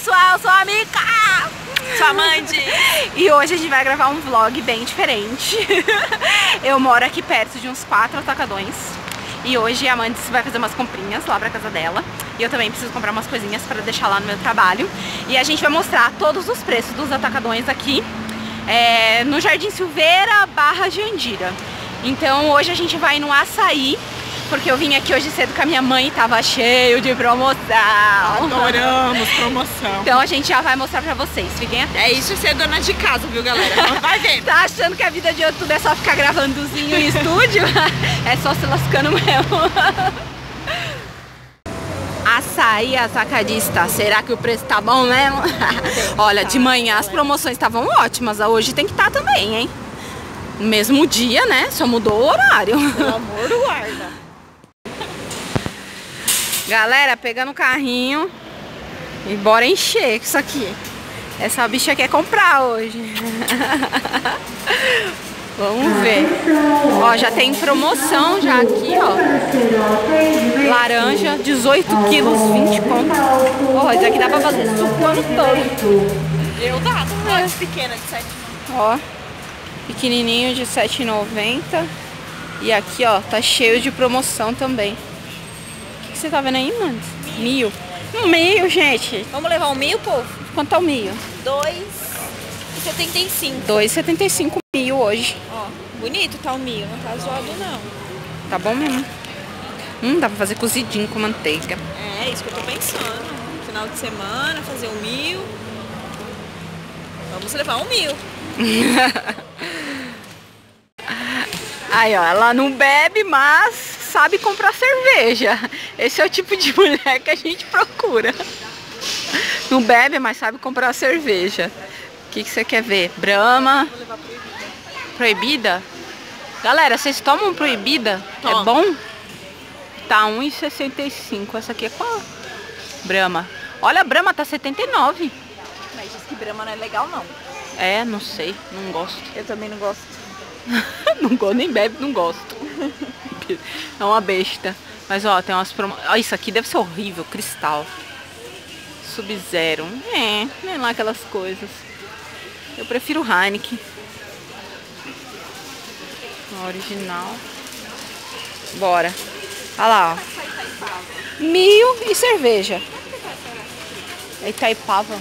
pessoal, sou a Mica! Sou a Mandy! E hoje a gente vai gravar um vlog bem diferente. Eu moro aqui perto de uns quatro atacadões. E hoje a Mandy vai fazer umas comprinhas lá pra casa dela. E eu também preciso comprar umas coisinhas pra deixar lá no meu trabalho. E a gente vai mostrar todos os preços dos atacadões aqui é, no Jardim Silveira barra Jandira. Então hoje a gente vai no Açaí porque eu vim aqui hoje cedo com a minha mãe e tava cheio de promoção. Adoramos promoção. Então a gente já vai mostrar pra vocês, fiquem atentos. É isso ser dona de casa, viu galera? Vai ver. tá achando que a vida de YouTube é só ficar gravandozinho em estúdio? é só se lascando mesmo. Açaí atacadista, será que o preço tá bom mesmo? Olha, de manhã as promoções estavam ótimas, hoje tem que estar tá também, hein? No mesmo dia, né? Só mudou o horário. Pelo amor do guarda. Galera, pegando o carrinho e bora encher isso aqui. Essa bicha quer comprar hoje. Vamos ver. Ó, já tem promoção já aqui, ó. Laranja, 18 quilos, 20 conto. Ó, isso aqui dá pra fazer suco o ano todo. Eu dá, é. pequena de 7 Ó, pequenininho de 7,90. E aqui, ó, tá cheio de promoção também você tá vendo aí, mano? Mil. Um mil, gente. Vamos levar um mil, povo? Quanto é o mil? Dois e setenta e cinco. Dois e setenta e cinco mil hoje. Ó, bonito tá o mil, não tá zoado não. Tá bom mesmo. Hum, dá pra fazer cozidinho com manteiga. É, isso que eu tô pensando. Final de semana, fazer um mil. Vamos levar um mil. Aí, ó, ela não bebe, mas sabe comprar cerveja. Esse é o tipo de mulher que a gente procura. Não bebe, mas sabe comprar cerveja. O que, que você quer ver? Brahma. Proibida? Galera, vocês tomam proibida? Toma. É bom? Tá 1,65. Essa aqui é qual? Brahma. Olha, a Brahma tá 79. Mas diz que Brahma não é legal, não. É, não sei. Não gosto. Eu também não gosto. não gosto, nem bebe, não gosto. É uma besta. Mas ó, tem umas promo... Ó, isso aqui deve ser horrível, cristal. Sub-zero. É, nem lá aquelas coisas. Eu prefiro Heineken. Original. Bora. Olha lá, ó. Mil e cerveja. É Itaipava.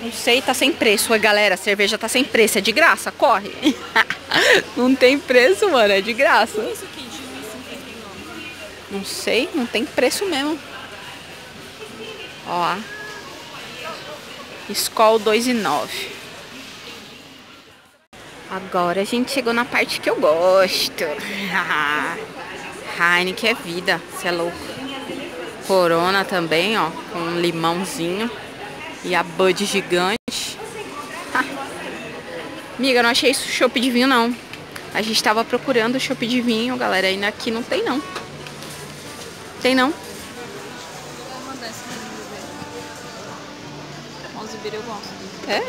Não sei, tá sem preço. Oi, galera, cerveja tá sem preço. É de graça, corre. não tem preço, mano, é de graça. Não sei, não tem preço mesmo. Ó. Skol 2,9. Agora a gente chegou na parte que eu gosto. Heineken é vida, você é louco. Corona também, ó, com um limãozinho. E a Bud gigante. Amiga, não achei chopp de vinho, não. A gente tava procurando chopp de vinho, galera. Ainda aqui não tem, não. Tem, não. É?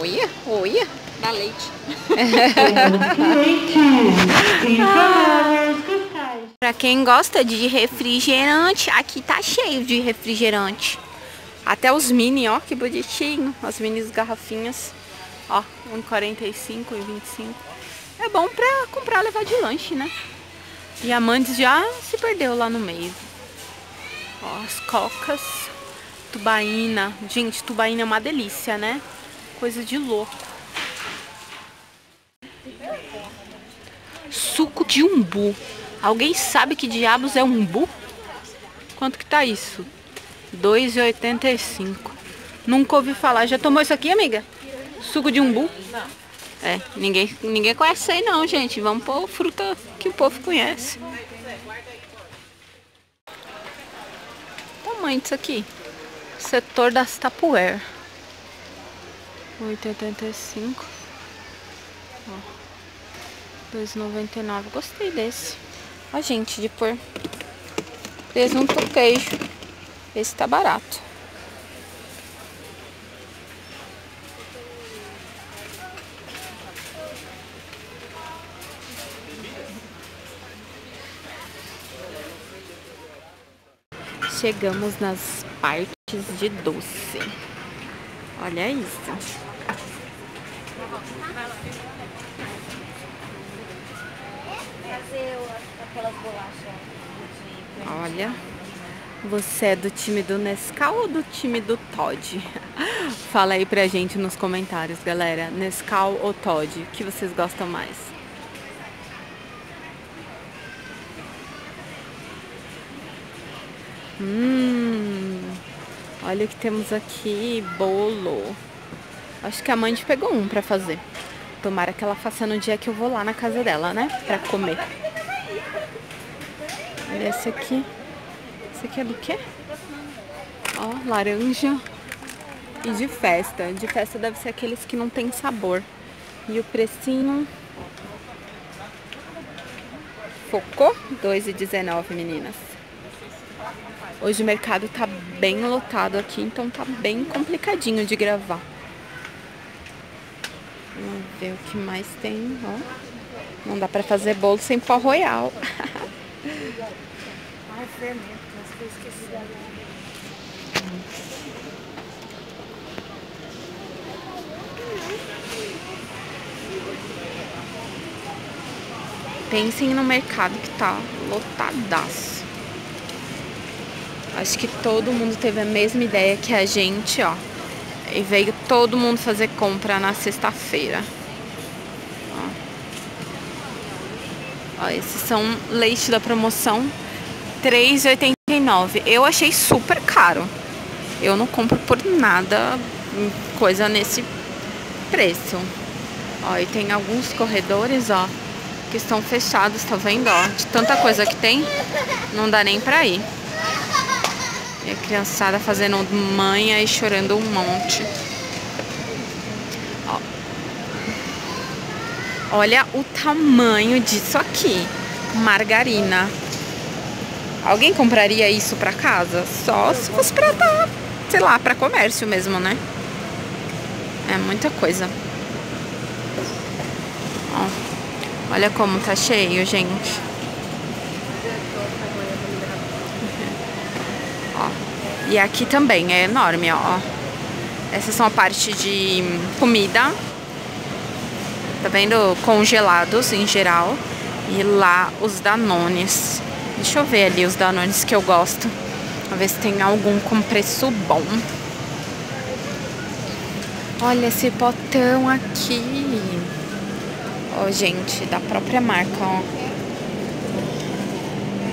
Olha, olha. Dá leite. Pra quem gosta de refrigerante, aqui tá cheio de refrigerante. Até os mini, ó, que bonitinho. As minis garrafinhas. Ó, 1,45 e 25. É bom pra comprar levar de lanche, né? E a Mandes já se perdeu lá no meio. Ó, as cocas. Tubaína. Gente, tubaína é uma delícia, né? Coisa de louco. Suco de umbu. Alguém sabe que diabos é umbu? Quanto que tá isso? 2,85. Nunca ouvi falar. Já tomou isso aqui, amiga? Suco de umbu? Não. É, ninguém, ninguém conhece isso aí não, gente. Vamos pôr fruta que o povo conhece. Tamanho disso aqui. Setor das Tupperware. 8,85. 2,99. Gostei desse. Ó, gente, de pôr presunto queijo. Esse tá barato. Chegamos nas partes de doce. Olha isso. Olha. Você é do time do Nescau ou do time do Todd? Fala aí pra gente nos comentários, galera. Nescau ou Todd? O que vocês gostam mais? Hum, olha o que temos aqui, bolo. Acho que a mãe pegou um pra fazer. Tomara que ela faça no dia que eu vou lá na casa dela, né? Pra comer. Olha esse aqui. Esse aqui é do quê? Ó, laranja. E de festa. De festa deve ser aqueles que não tem sabor. E o precinho... Focou? 2,19 meninas. Hoje o mercado tá bem lotado aqui, então tá bem complicadinho de gravar. Vamos ver o que mais tem, ó. Não dá pra fazer bolo sem pó royal. Pensem no mercado que tá lotadaço. Acho que todo mundo teve a mesma ideia que a gente, ó. E veio todo mundo fazer compra na sexta-feira. Ó. ó, esses são leite da promoção 3,89. Eu achei super caro. Eu não compro por nada coisa nesse preço. Ó, e tem alguns corredores, ó, que estão fechados, tá vendo, ó? De tanta coisa que tem, não dá nem pra ir. E a criançada fazendo manha e chorando um monte. Ó. Olha o tamanho disso aqui. Margarina. Alguém compraria isso pra casa? Só se fosse pra dar, sei lá, pra comércio mesmo, né? É muita coisa. Ó, olha como tá cheio, gente. E aqui também é enorme, ó. Essas são a parte de comida. Tá vendo? Congelados em geral. E lá os danones. Deixa eu ver ali os danones que eu gosto. Pra ver se tem algum com preço bom. Olha esse potão aqui. Ó, oh, gente, da própria marca, ó.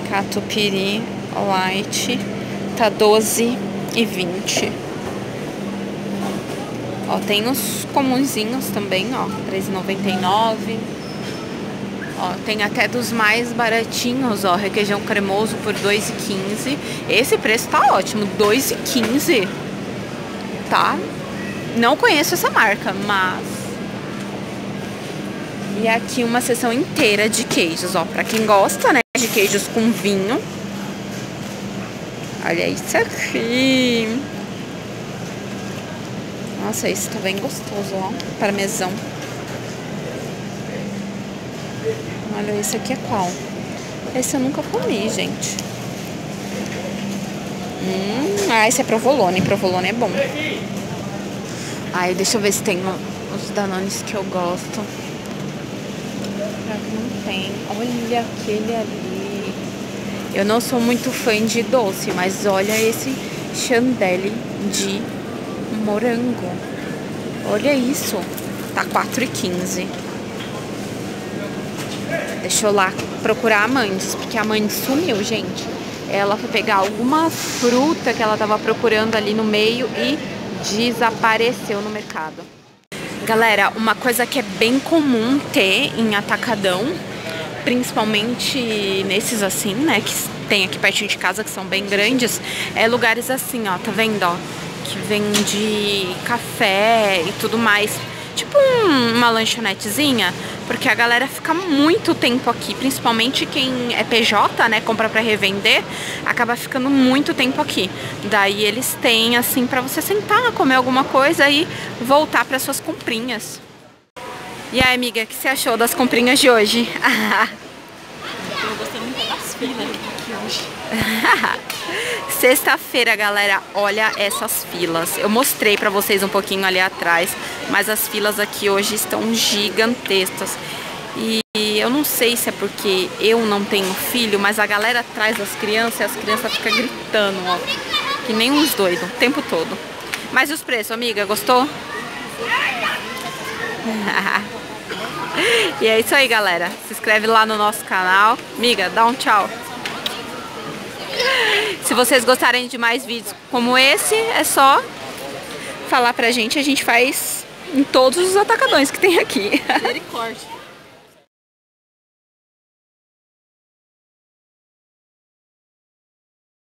Catupiry Light. Tá 12 e 20. Ó, tem os comunzinhos também, ó. 3,99. Ó, tem até dos mais baratinhos, ó, requeijão cremoso por 2,15. Esse preço tá ótimo, 2,15. Tá? Não conheço essa marca, mas e aqui uma seção inteira de queijos, ó, para quem gosta, né, de queijos com vinho. Olha isso aqui. Nossa, esse tá bem gostoso, ó, parmesão. Olha, esse aqui é qual? Esse eu nunca comi, gente. Hum, ah, esse é provolone. Provolone é bom. Ai, deixa eu ver se tem os danones que eu gosto. Não tem. Olha aquele ali. Eu não sou muito fã de doce, mas olha esse chandelle de morango. Olha isso. Tá 4,15. Deixa eu lá procurar a Mandes, porque a Mandes sumiu, gente. Ela foi pegar alguma fruta que ela tava procurando ali no meio e desapareceu no mercado. Galera, uma coisa que é bem comum ter em atacadão, principalmente nesses assim, né, que tem aqui pertinho de casa, que são bem grandes, é lugares assim, ó, tá vendo, ó, que vende café e tudo mais tipo um, uma lanchonetezinha, porque a galera fica muito tempo aqui, principalmente quem é PJ, né, compra para revender, acaba ficando muito tempo aqui. Daí eles têm assim para você sentar, comer alguma coisa e voltar para suas comprinhas. E aí, amiga, o que você achou das comprinhas de hoje? Eu gostei muito das filas aqui hoje. Sexta-feira, galera, olha essas filas. Eu mostrei pra vocês um pouquinho ali atrás, mas as filas aqui hoje estão gigantescas. E eu não sei se é porque eu não tenho filho, mas a galera traz as crianças e as crianças ficam gritando, ó. Que nem uns doidos, o tempo todo. Mas os preços, amiga? Gostou? e é isso aí, galera. Se inscreve lá no nosso canal. Amiga, dá um tchau. Se vocês gostarem de mais vídeos como esse, é só falar pra gente. A gente faz em todos os atacadões que tem aqui. Misericórdia.